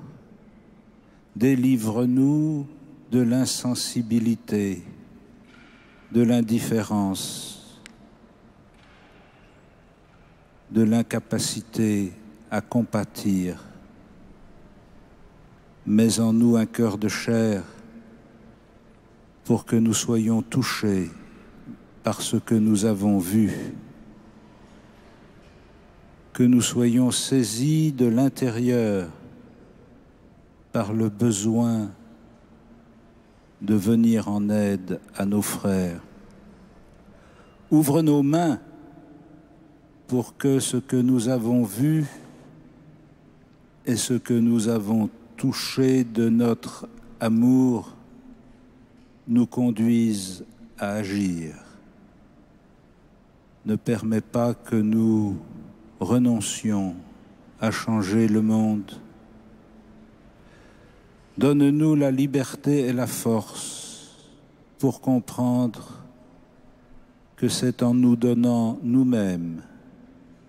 Délivre-nous de l'insensibilité, de l'indifférence, de l'incapacité à compatir. Mets en nous un cœur de chair pour que nous soyons touchés par ce que nous avons vu, que nous soyons saisis de l'intérieur par le besoin de venir en aide à nos frères. Ouvre nos mains pour que ce que nous avons vu et ce que nous avons touché de notre amour nous conduise à agir. Ne permet pas que nous renoncions à changer le monde Donne-nous la liberté et la force pour comprendre que c'est en nous donnant nous-mêmes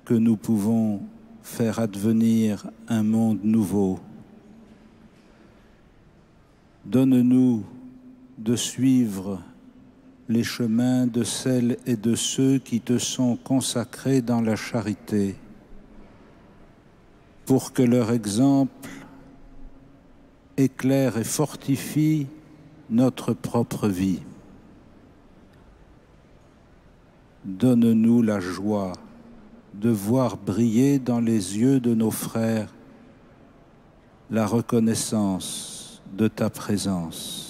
que nous pouvons faire advenir un monde nouveau. Donne-nous de suivre les chemins de celles et de ceux qui te sont consacrés dans la charité, pour que leur exemple éclaire et fortifie notre propre vie. Donne-nous la joie de voir briller dans les yeux de nos frères la reconnaissance de ta présence.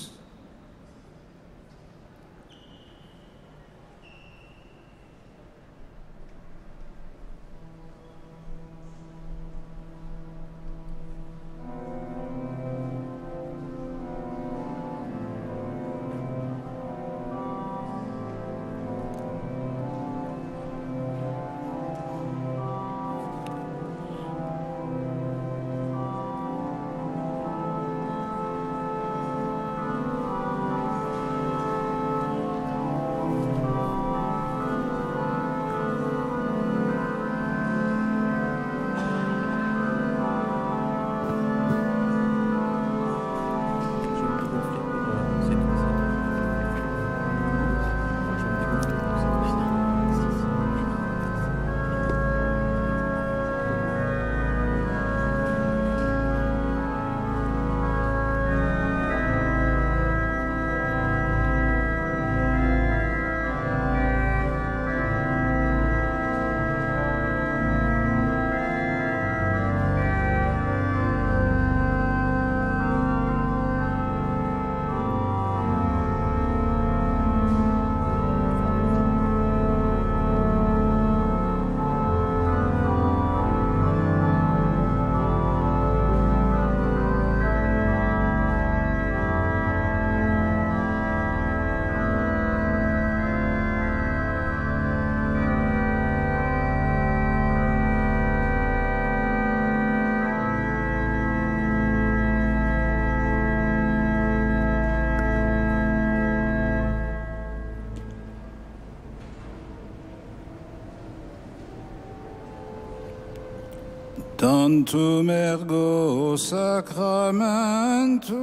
Tantum ergo sacramentum.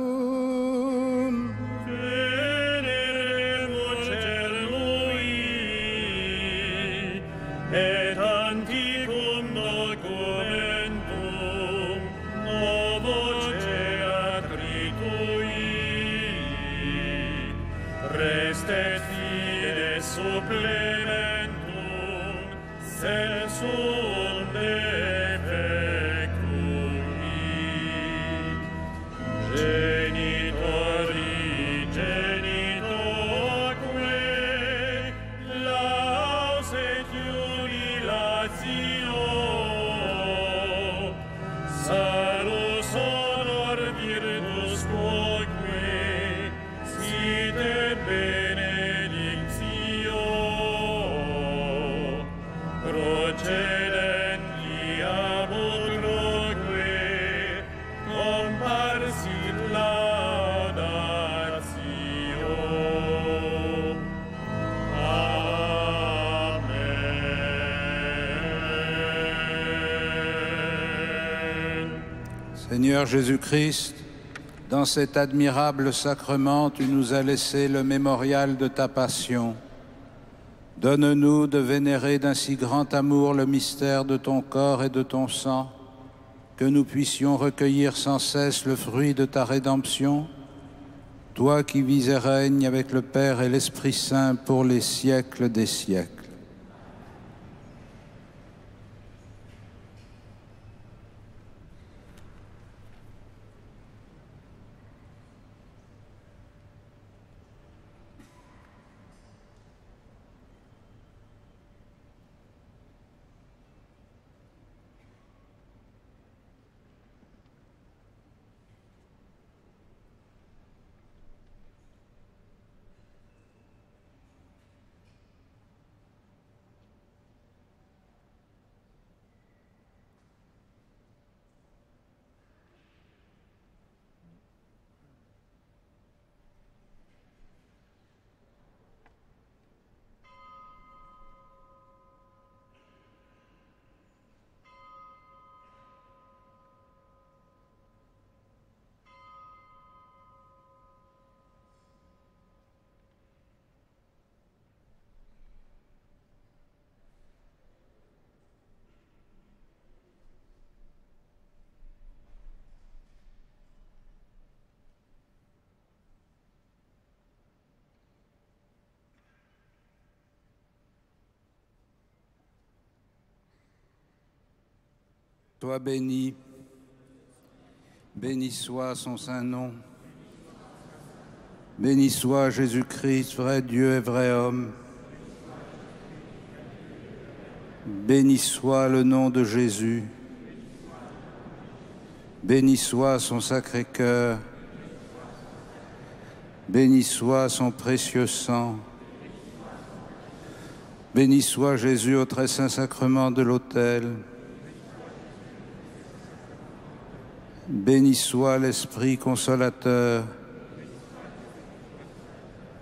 Seigneur Jésus-Christ, dans cet admirable sacrement, tu nous as laissé le mémorial de ta passion. Donne-nous de vénérer d'un si grand amour le mystère de ton corps et de ton sang, que nous puissions recueillir sans cesse le fruit de ta rédemption, toi qui vis et règnes avec le Père et l'Esprit Saint pour les siècles des siècles. Toi béni, béni soit son saint nom. Béni soit Jésus-Christ, vrai Dieu et vrai homme. Béni soit le nom de Jésus. Béni soit son sacré cœur. Béni soit son précieux sang. Béni soit Jésus au très saint sacrement de l'autel. Béni soit l'Esprit consolateur.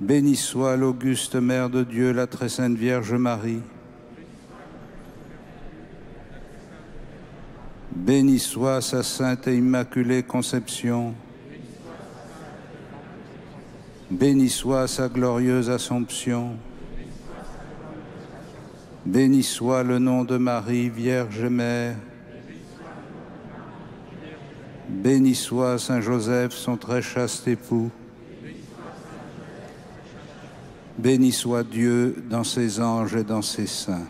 Béni soit l'auguste Mère de Dieu, la très sainte Vierge Marie. Béni soit sa sainte et immaculée conception. Béni soit sa glorieuse Assomption. Béni soit le nom de Marie, Vierge Mère. Béni soit Saint Joseph, son très chaste époux. Béni soit Dieu dans ses anges et dans ses saints.